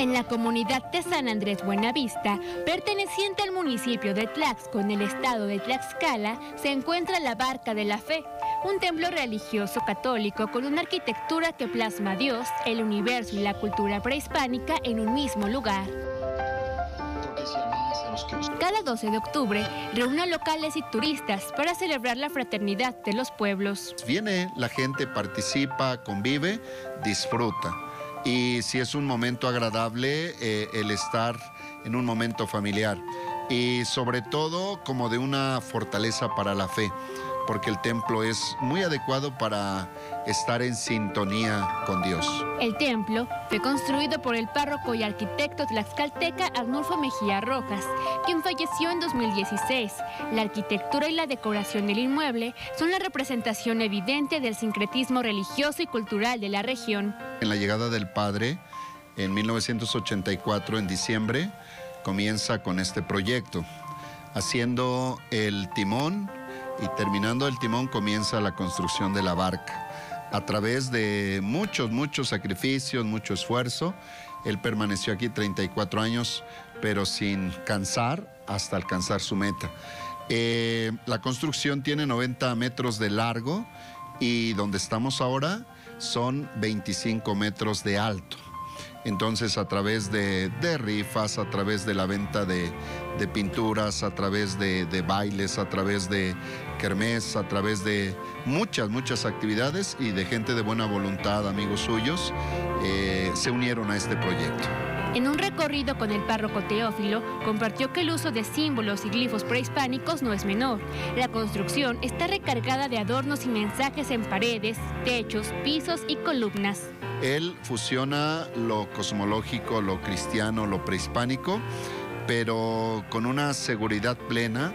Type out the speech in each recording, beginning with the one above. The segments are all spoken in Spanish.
En la comunidad de San Andrés Buenavista, perteneciente al municipio de Tlaxco en el estado de Tlaxcala, se encuentra la Barca de la Fe, un templo religioso católico con una arquitectura que plasma a Dios, el universo y la cultura prehispánica en un mismo lugar. Cada 12 de octubre reúne locales y turistas para celebrar la fraternidad de los pueblos. Viene la gente, participa, convive, disfruta y si es un momento agradable eh, el estar en un momento familiar y sobre todo como de una fortaleza para la fe, porque el templo es muy adecuado para estar en sintonía con Dios. El templo fue construido por el párroco y arquitecto tlaxcalteca Arnulfo Mejía Rojas, quien falleció en 2016. La arquitectura y la decoración del inmueble son la representación evidente del sincretismo religioso y cultural de la región. En la llegada del Padre, en 1984, en diciembre, comienza con este proyecto, haciendo el timón y terminando el timón comienza la construcción de la barca. A través de muchos, muchos sacrificios, mucho esfuerzo, él permaneció aquí 34 años, pero sin cansar hasta alcanzar su meta. Eh, la construcción tiene 90 metros de largo y donde estamos ahora son 25 metros de alto. Entonces a través de, rifas, a través de la venta de, pinturas, a través de, bailes, a través de kermés, a través de muchas, muchas actividades y de gente de buena voluntad, amigos suyos, eh, se unieron a este proyecto. En un recorrido con el párroco Teófilo, compartió que el uso de símbolos y glifos prehispánicos no es menor. La construcción está recargada de adornos y mensajes en paredes, techos, pisos y columnas. Él fusiona lo cosmológico, lo cristiano, lo prehispánico, pero con una seguridad plena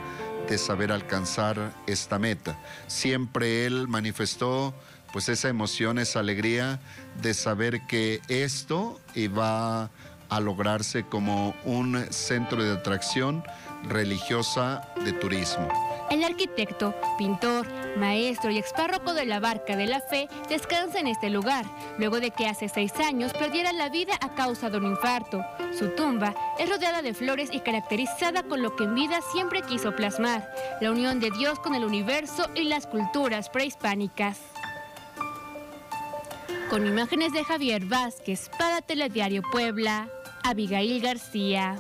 de saber alcanzar esta meta. Siempre él manifestó pues esa emoción, esa alegría de saber que esto iba a lograrse como un centro de atracción religiosa de turismo. El arquitecto, pintor, maestro y expárroco de la Barca de la Fe descansa en este lugar, luego de que hace seis años perdiera la vida a causa de un infarto. Su tumba es rodeada de flores y caracterizada con lo que en vida siempre quiso plasmar, la unión de Dios con el universo y las culturas prehispánicas. Con imágenes de Javier Vázquez para Telediario Puebla, Abigail García.